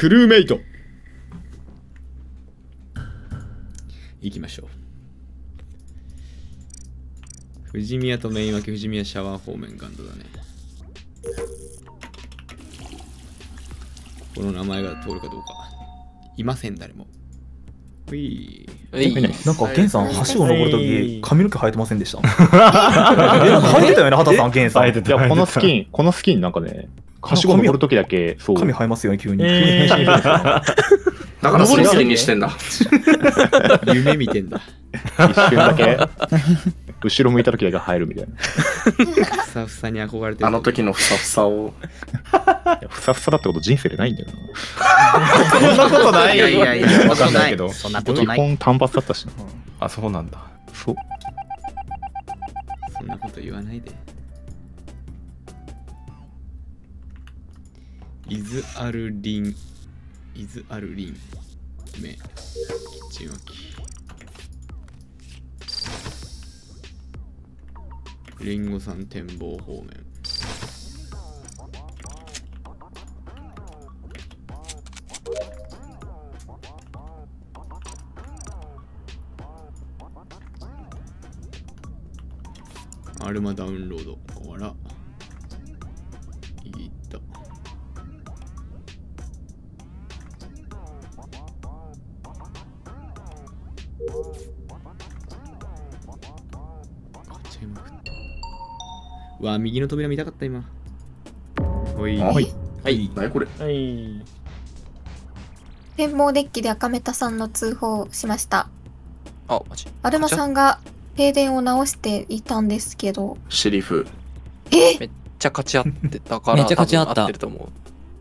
クルーメイト。行きましょう。富士宮とメイン分け富士宮シャワー方面ガンドだね。この名前が通るかどうか。いません誰も。うい。なんか、ゲンさん、橋を登るとき、髪の毛生えてませんでした。生えてたよね、畑さん、ゲンさん。いや、このスキン、このスキンなんかね、はしご登るときだけ、そう。髪生えますよね、急に。えー、だからそれ好きにしてんだ。夢見てんだ。一瞬だけ。後ろ向いた時だけ入るみたいな。ふさふさに憧れてる。あの時のふさふさを。ふさふさだってこと人生でないんだよな。そんなことないよ。いやいやいや、わかんないけど。そんなことない。基本単発だったしな。あ、そうなんだ。そう。そんなこと言わないで。イズアルリン、イズアルリン、目、キッチン置き。リンゴさん展望方面。アルマダウンロード。うわ右の扉見たかった今。ほい。はい。はい。何これ？はい。展望デッキで赤メタさんの通報しました。あマジ？アルマさんが停電を直していたんですけど。シェリフ。え？めっちゃ勝ち合ってたからめっちゃ勝ち合った。ってると思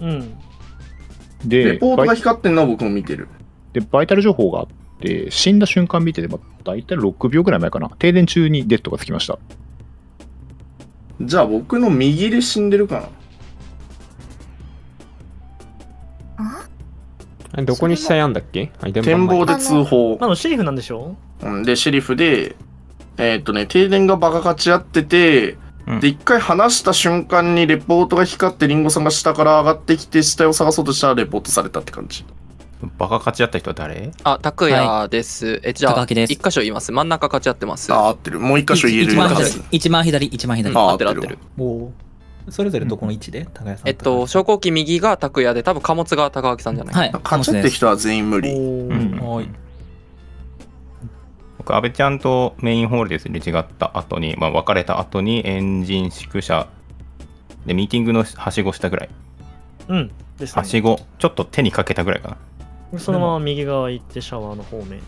う。うん。でレポートが光ってんのは僕も見てる。でバイタル情報があって死んだ瞬間見てて、まあ、大体6秒ぐらい前かな。停電中にデッドがつきました。じゃあ僕の右で死んでるかな。どこに死体あんだっけ？展望で通報。あの、シェリフなんでしょ？うん、で、シェリフで、えー、っとね、停電がバカ勝ち合ってて、うん、で、一回話した瞬間にレポートが光ってリンゴさんが下から上がってきて死体を探そうとしたらレポートされたって感じ。バカ勝ち合った人は誰？あ、拓也です。はい、え、じゃあ、一箇所言います。真ん中勝ち合ってます。あ、合ってる。もう一箇所言えるはず。一番左、一番左。合ってる合ってる。おそれぞれどこの位置で？高谷さん。えっと、昇降機右が拓也で、多分貨物が高脇さんじゃない？はい。勝ちって人は全員無理。うん。はい。僕、安倍ちゃんとメインホールですれ違った後に、まあ、別れた後にエンジン宿舎で、ミーティングのはしごしたぐらい。うん。です、ね、はしご、ちょっと手にかけたぐらいかな。そのまま右側行ってシャワーの方面。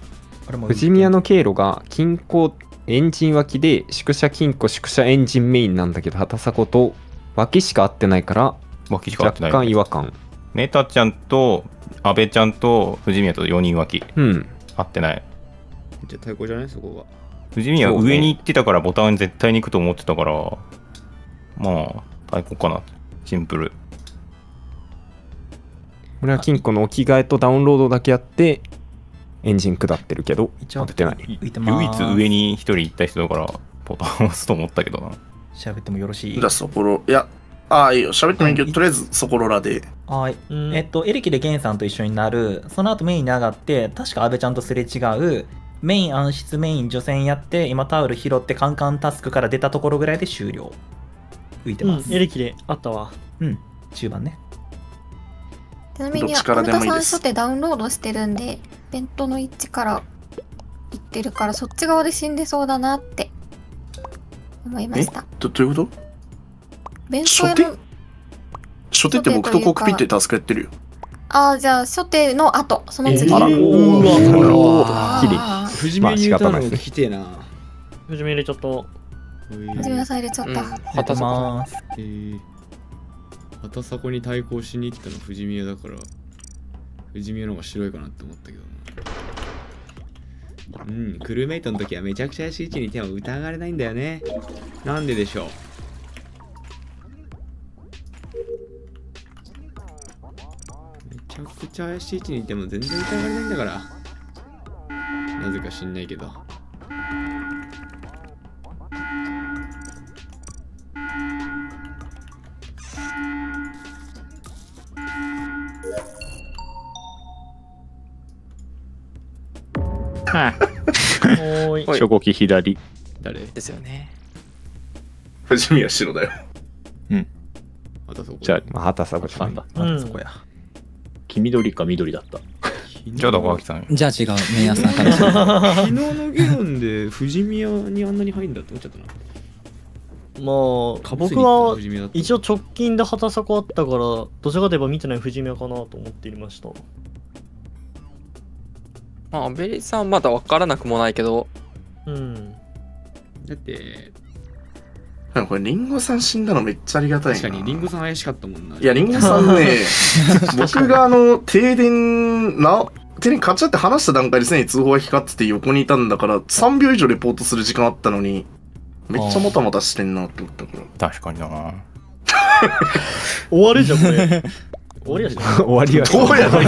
富士宮の経路が金庫エンジン脇で宿舎金庫宿舎エンジンメインなんだけど畑迫と脇しか合ってないから脇しか合ってない。若干違和感。メタちゃんと阿部ちゃんと富士宮と4人脇。うん。合ってない。じゃあ対抗じゃない？そこが。富士宮上に行ってたからボタン絶対に行くと思ってたからまあ対抗かな。シンプル俺は金庫の置き換えとダウンロードだけやってエンジン下ってるけど当ててない唯一上に一人行った人だからボタン押すと思ったけどな。喋ってもよろしい？じゃあそころいやああいいよ。喋ってもいいけど、とりあえずそころらで。はい。えっとエレキでゲンさんと一緒になる。その後メインに上がって確か阿部ちゃんとすれ違うメイン暗室メイン除染やって今タオル拾ってカンカンタスクから出たところぐらいで終了。浮いてます、うん、エレキであったわ。うん。中盤ねちなみに、アルタさん書ってダウンロードしてるんで、ベントの位置から行ってるから、そっち側で死んでそうだなって思いました。どどういうこと？ベント初手初手って僕とコックピット助けてるよ。ああ、じゃあ、初手の後、その次。えー、おー、きり。藤見入れたの聞きてえな。藤見入れちゃった。藤見さん入れちゃった。はたます。えー畑迫に対抗しに行ったの富士宮だから富士宮の方が白いかなって思ったけどな。うんクルーメイトの時はめちゃくちゃ怪しい位置にいても疑われないんだよね。なんででしょう？めちゃくちゃ怪しい位置にいても全然疑われないんだから。なぜか知んないけど。おーい。初号機左。誰？ですよね。藤宮白だよ。またそこ。じゃあ、まあ、畑さこじゃないなんだ。まだそこや。黄緑か緑だった。ちょうど小脇さん。じゃあ違う、メイヤーさんから。昨日の議論で藤宮にあんなに入んだって思っちゃったな。まあ、僕は一応直近で畑迫あったから、どちらかといえば見てない藤宮かなと思っていました。まあ、ベリーさんはまだ分からなくもないけど、うん。だって、でもこれ、リンゴさん死んだのめっちゃありがたいな。確かにリンゴさん怪しかったもんな。いや、リンゴさんね、僕があの、停電、な、停電かち合って話した段階ですでに通報が光ってて横にいたんだから、3秒以上レポートする時間あったのに、めっちゃもたもたしてんなって思ったから。確かにな。終わるじゃん、これ。終わりやしない。終わりはどうやどう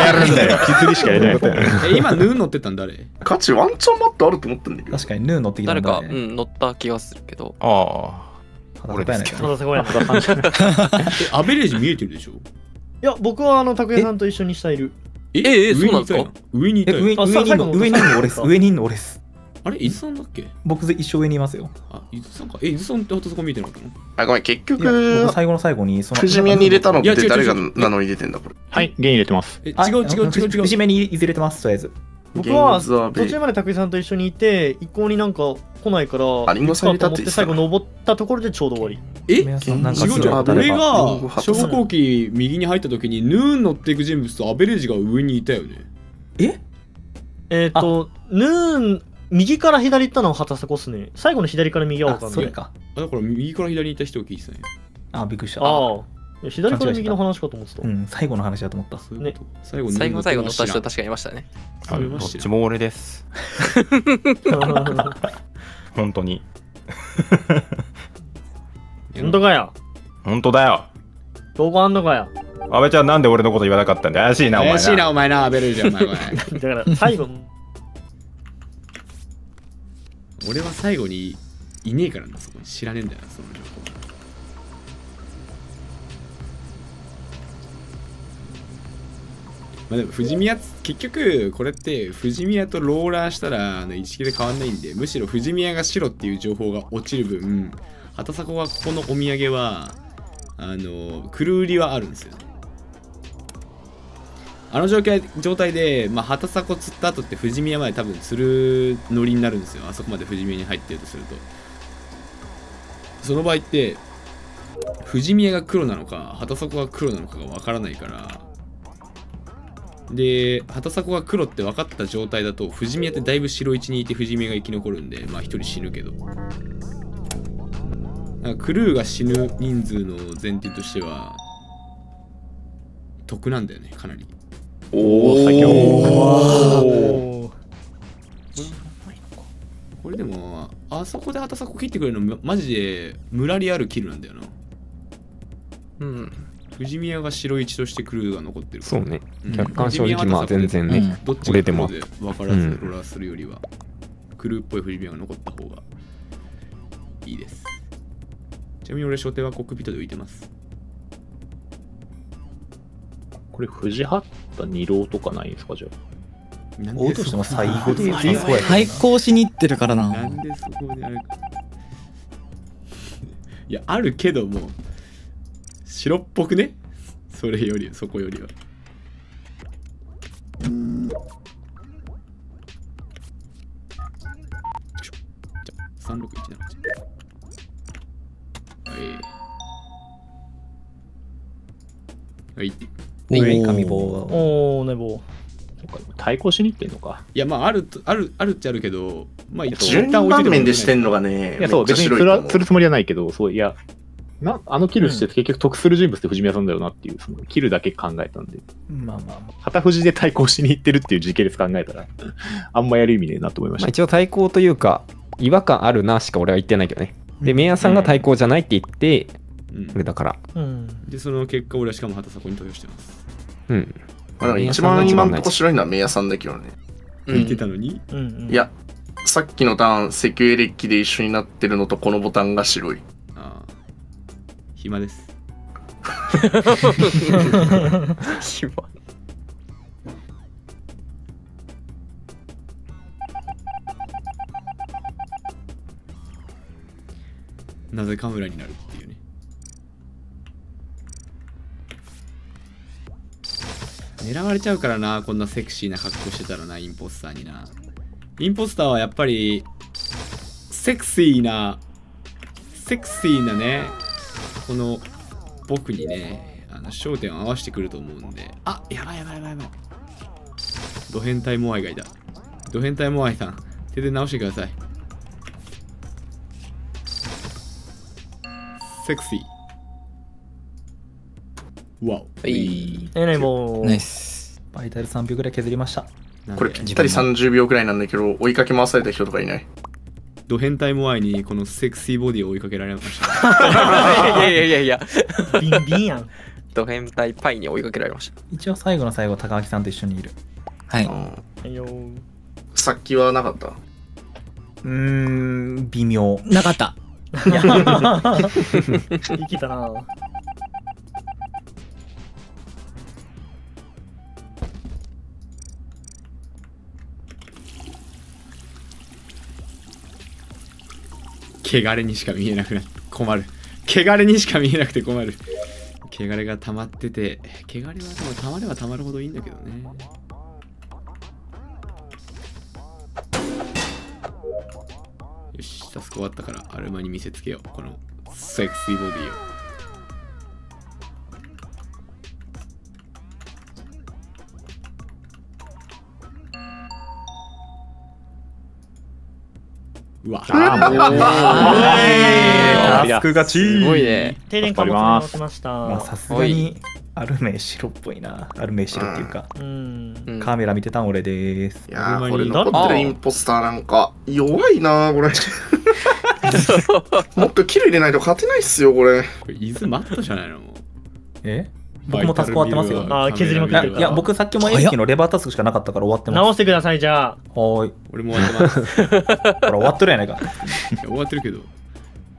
やるんだよ。キツリしかやれない。え、今、ヌー乗ってたん誰？価値ワンチャンマットあると思ってんだけど。確かにヌー乗ってきた誰か、んだね。うん、乗った気がするけど。ああ。俺ですけただすごいな。いえ、アベレージ見えてるでしょ？や、僕はあの、拓也さんと一緒に下いる。ええそうなんですよ上にいた。上にあ上にいんの俺です。上にいんの俺です。あれ、伊豆さんだっけ？僕一緒上にいますよ。あ、伊豆さんか。え、伊豆さんって畑そこ見えてなかったの？あ、ごめん、結局僕、最後の最後にその。藤宮に入れたのって誰が違う違う名乗り出てんだ、これ？はい、弦入れてます。え、違あう違う違う違う。藤目にいずれてます、とりあえず。僕は途中まで拓也さんと一緒にいて、一向になんか来ないから、あリンゴさん入れたって最後登ったところでちょうど終わり。え違うじゃん。誰俺が畑さん小後期右に入った時にヌーン乗っていく人物とアベレージが上にいたよね。ええっ、と、ヌーン、右から左行ったのは畑迫っすね。最後の左から右はあわかんない。それか。あだから右から左にいた人が聞いてたね。あ、びっくりした。ああ。左から右の話かと思ってた。うん、最後の話だと思った。そういうこと。最後最後の最後乗った人確確かにいましたね。あどっちも俺です。本当に。本当かや。本当だよ。どこあんのかや。安倍ちゃんなんで俺のこと言わなかったんだ怪しいな、お前怪しいな、お前な、アベレージ。お前 だから最後、俺は最後にいねえからな、そこに知らねえんだよな、その情報。まあでも、富士宮、結局、これって、富士宮とローラーしたら、あの、一式で変わんないんで、むしろ富士宮が白っていう情報が落ちる分、畑迫はここのお土産は、あの、クル売りはあるんですよね。あの状況状態で、まあ、畑迫釣った後って富士宮まで多分釣るノリになるんですよ。あそこまで富士宮に入ってるとすると。その場合って、富士宮が黒なのか、畑迫が黒なのかがわからないから、で、畑迫が黒って分かった状態だと、富士宮ってだいぶ白位置にいて富士宮が生き残るんで、まあ一人死ぬけど。だかクルーが死ぬ人数の前提としては、得なんだよね、かなり。おお、これでも、あそこで畑迫切ってくれるの、まマジでムラリあるキルなんだよな。うん。富士宮が白一としてクルーが残ってるそうね。うん客観正直、まあ全然ね。どっち俺でもが黒で分からずうんローラーするよりは、クルーっぽい富士宮が残った方がいいです。ちなみに俺、初手はコックピットで浮いてます。これ、藤畑二郎とかないんですか、じゃあ？なんオートしても最後で最後や対抗しに行ってるからな。なんでそこであれか。いや、あるけども、白っぽくね？それより、そこよりは。ちょじゃあ3617はい。はい。上に紙棒が。おー、寝坊。そっか対抗しに行ってんのか。いや、まあ、あると、ある、あるっちゃあるけど、まあ、一順番面でしてんのがね、いや、そう、別に白いと思うつらするつもりはないけど、そう、いや、なあのキルして結局得する人物って藤宮さんだよなっていう、そのキルだけ考えたんで、まあまあま旗藤で対抗しに行ってるっていう時系列考えたら、あんまやる意味ねえなと思いましまあ、た。一応対抗というか、違和感あるなしか俺は言ってないけどね。で、メイヤーさんが対抗じゃないって言って、うん俺だから。で、その結果、俺はしかも畑こに投票してます。うん。まあ、でも一番今んとこ白いのは名屋さんだけどね。浮いてたのに、いや、さっきのターン、セキュエレッキで一緒になってるのとこのボタンが白い。ああ。暇です。暇。なぜカムラになる？狙われちゃうからなこんなセクシーな格好してたらなインポスターにな。インポスターはやっぱりセクシーなセクシーなねこの僕にねあの焦点を合わせてくると思うんで。あやばいやばいやばいやばい。ド変態モアイがいた。ド変態モアイさん手で直してください。セクシー。わおいいえなにもうナイス。バイタル3秒ぐらい削りました。これぴったり30秒くらいなんだけど、追いかけ回された人とかいない？ド変態モアイにこのセクシーボディを追いかけられましたいやいやいやいや、ビンビンやん。ド変態パイに追いかけられました。一応最後の最後、高木さんと一緒にいる。はい。はいよーさっきはなかった？うーん、微妙。なかった。いや 生きたな汚れにしか見えなくなって困る。汚れにしか見えなくて困る。汚れが溜まってて汚れはでも溜まれば溜まるほどいいんだけどね。よしタスク終わったからアルマに見せつけよう。このセクシーボディを。うわ。タスクがちすごいね。停電貨物直しました。まあさすがに、アルメ白っぽいな。アルメ白っていうか。うん。うん。カメラ見てたん俺です。い。やー、これ残ってるインポスターなんか弱いなー、これ。もっとキル入れないと勝てないっすよ、これ。これ伊豆マットじゃないの？もう。え？僕もタスク終わってますよ。あー削りまくってるからいや、僕さっきもエレキのレバータスクしかなかったから終わってます。直してくださいじゃあはーい。俺も終わってますいほら、終わっとるやないか。や終わってるけど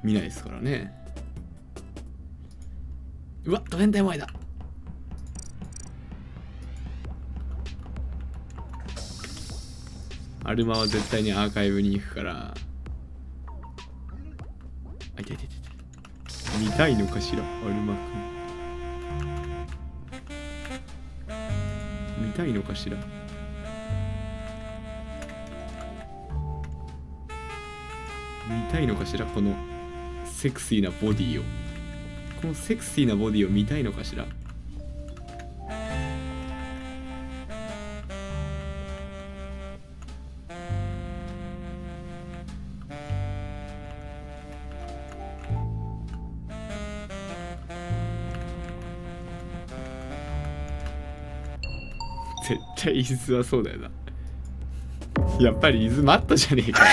見ないですからねうわド変態前だアルマは絶対にアーカイブに行くからあいたいたいたいた見たいのかしらアルマくんたいのかしら？見たいのかしら？このセクシーなボディを。このセクシーなボディを見たいのかしら？絶対伊豆はそうだよな。やっぱり伊豆マットじゃねえか。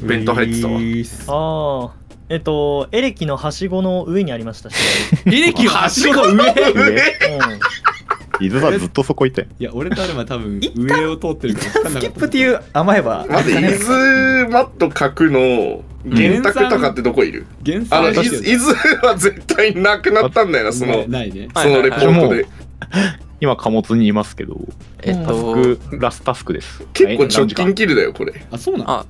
弁当入ってたわ。ああえっとエレキのはしごの上にありましたし、エレキはしごの上？うん、伊豆さんずっとそこいたよ。いや俺とアルマ多分上を通ってるから分かんなかった？スキップっていう甘えば。まず、伊豆マット書くの、玄卓とかってどこいる？原あの、産伊伊豆は絶対なくなったんだよな、その、ないねそのレポートで。今、貨物にいますけど、えっタスと、ク、ラスタスクです。結構直え近キルだよ、これ。あそうなの？あ、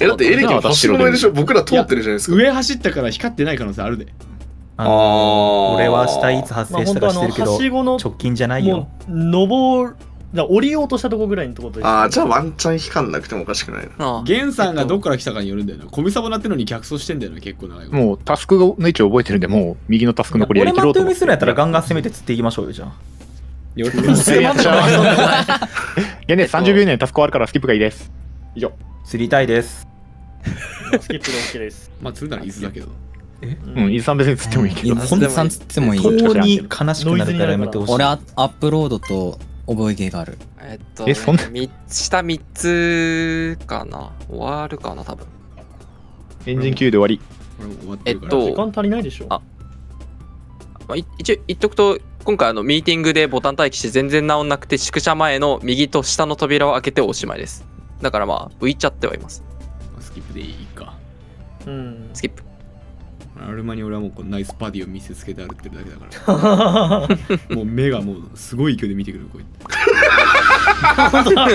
え、だってエレキの端の前でしょ？僕ら通ってるじゃないですか。上走ったから光ってない可能性あるであの俺は下いつ発まあ生したか知ってるけ本当あ直近じゃないよ登るだ降りようとしたとこぐらいのところですああ、じゃあワンチャン光んなくてもおかしくないな。あゲンさんがどっから来たかによるんだよなコミサボなってるのに逆走してんだよな結構長いもうタスクの位置を覚えてるんで、もう右のタスク残りやりきろうと思って。読みするんやったらガンガン攻めて釣っていきましょうよ、じゃあ。いや俺いやいやいやね、30秒以内にタスク終わるからスキップがいいです。以上。釣りたいです。スキップで OK ですまあ釣るなら伊豆だけどうん、伊豆さん別に釣ってもいいけど。本さんつってもいい。遠に悲しくなるからやめてほしい。俺アアップロードと覚え芸がある。えっと、えそんな？み下3つかな？終わるかな多分。エンジン9で終わり。えっと時間足りないでしょ？あまあ、い一応言っとくと、今回あのミーティングでボタン待機して全然治んなくて、宿舎前の右と下の扉を開けておしまいです。だからまあ、浮いちゃってはいます。スキップでいいかうんスキップ。アルマに俺はもうこのナイスパディを見せつけて歩ってるだけだから もう目がもうすごい勢いで見てくるこうやっ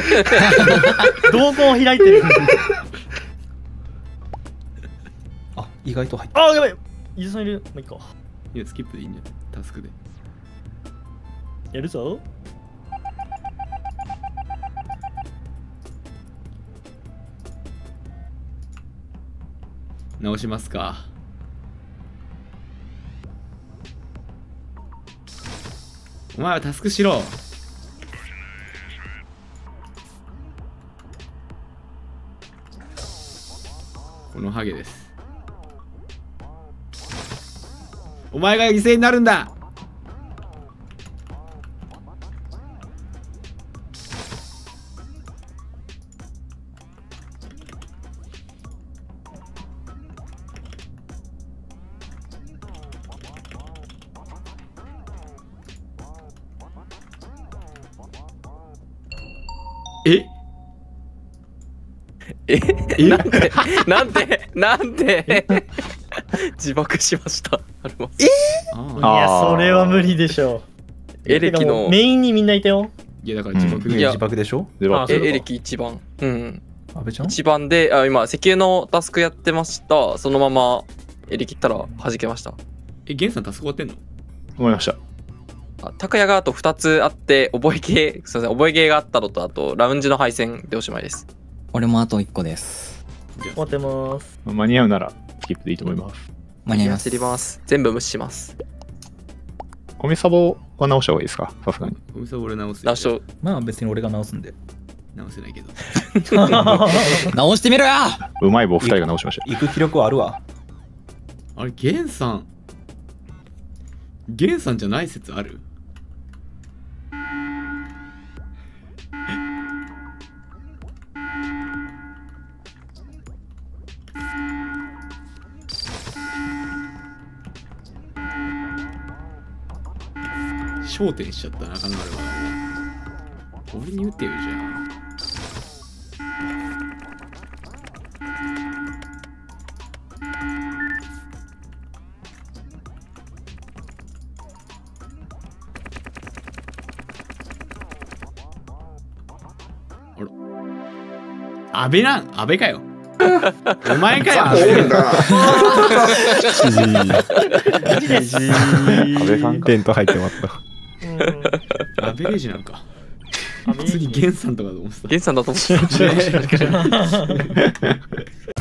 て瞳孔開いてる意外と入ってあ、やばい伊豆さんいる。まあ、いいか。いや、スキップでいいんじゃないタスクで。やるぞ。直しますか。お前はタスクしろ。このハゲです。お前が犠牲になるんだえ？え？なんで？なんで？なんで？自爆しました。あれますいや、それは無理でしょう。エレキの？うメインにみんないたよ。いやだから自爆いや自爆でしょ？エレキ一番。うん。安倍ちゃん？一番で、あ今、石油のタスクやってました。そのままエレキったら弾けました。え、ゲンさんタスク終わってんの？思いました。あ高谷があと2つあって、覚えゲー、すいません、覚えゲーがあったのと、あと、ラウンジの配線でおしまいです。俺もあと1個です。待ってます。間に合うならスキップでいいと思います。間に合いますます。全部無視します。コミサボは直した方がいいですか？さすがに。お店俺直す直しと、まあ別に俺が直すんで。直せないけど。直してみろようまい棒2人が直しました。行く気力はあるわ。あれ、ゲンさん。ゲンさんじゃない説ある？焦点しちゃったな、カナルは。俺に打ってよ、じゃあ。安倍なん安倍かよ。お前かよ。安倍さんか。テント入ってまった。アベレージなんか。普通にゲンさんとかと思ってた。ゲンさんだと思ってた。